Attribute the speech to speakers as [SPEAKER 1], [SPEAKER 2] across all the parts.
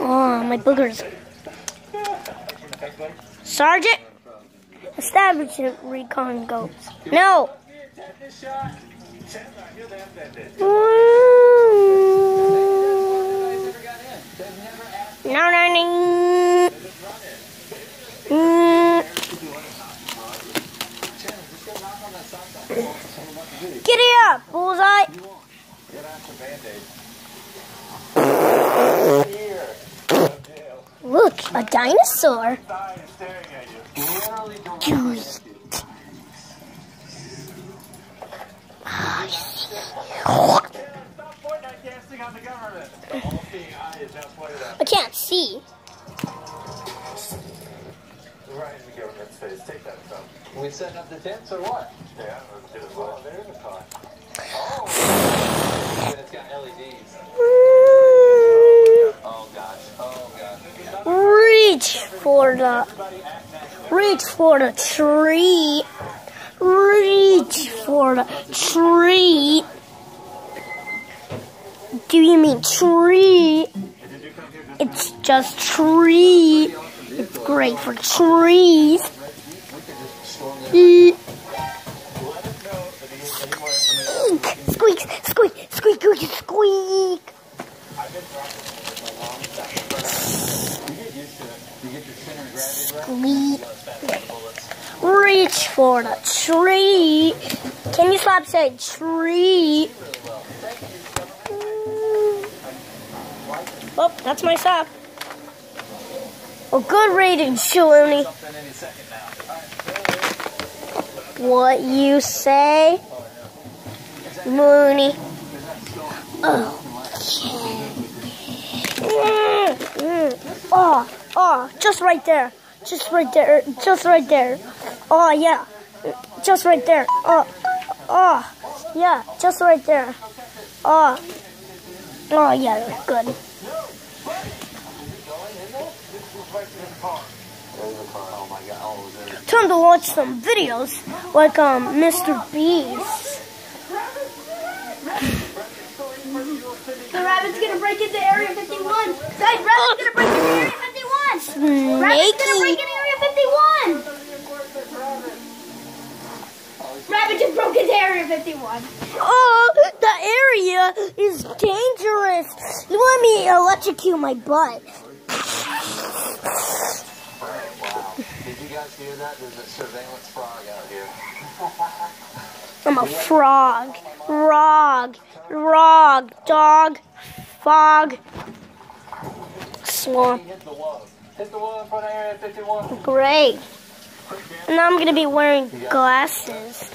[SPEAKER 1] Oh, my boogers. Sergeant, establishment recon goes. No. No, no, no. Giddy up, bullseye. Look, a dinosaur. I can't see.
[SPEAKER 2] Right in the government's face. Take that from.
[SPEAKER 3] We setting up the tents or what?
[SPEAKER 2] Yeah, let's get it well. There's a car.
[SPEAKER 3] Oh. It's got LEDs. Oh gosh. Oh gosh.
[SPEAKER 1] Reach for the reach for the tree. Reach for the tree. Do you mean tree? It's just tree. It's great for trees. Squeak, squeak, squeak, squeak, squeak. Reach for the tree. Can you stop saying tree? Oh, that's my sock. Oh, good rating,
[SPEAKER 3] now.
[SPEAKER 1] What you say, Mooney? Yeah. Mm, mm. oh, oh, just right there, just right there, just right there. Oh yeah, just right there. Oh, oh, yeah, just right there. Oh, oh yeah, good. Time to watch some videos like um Mr. Beast.
[SPEAKER 4] The rabbit's gonna break into Area 51. Guys, rabbit's gonna break into Area 51. Rabbit's gonna break
[SPEAKER 1] Snakey.
[SPEAKER 4] into Area 51. Rabbit just broke into Area 51.
[SPEAKER 1] Oh, the area is dangerous. You let me electrocute my butt.
[SPEAKER 3] wow. Did you guys hear that? There's a surveillance frog out here.
[SPEAKER 1] I'm a frog. Rog. Rog. Dog. Fog. Swamp.
[SPEAKER 3] Hit the wall. Hit the wall in front of Area 51.
[SPEAKER 1] Great. Now I'm going to be wearing glasses.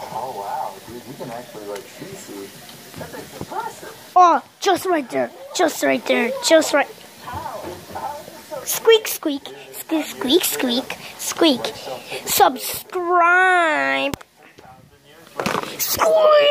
[SPEAKER 3] Oh wow, dude, you can actually like see see. That's impressive.
[SPEAKER 1] Oh, just right there. Just right there. Just right. Squeak, squeak. Squeak, squeak, squeak. Squeak. Subscribe. Squeak.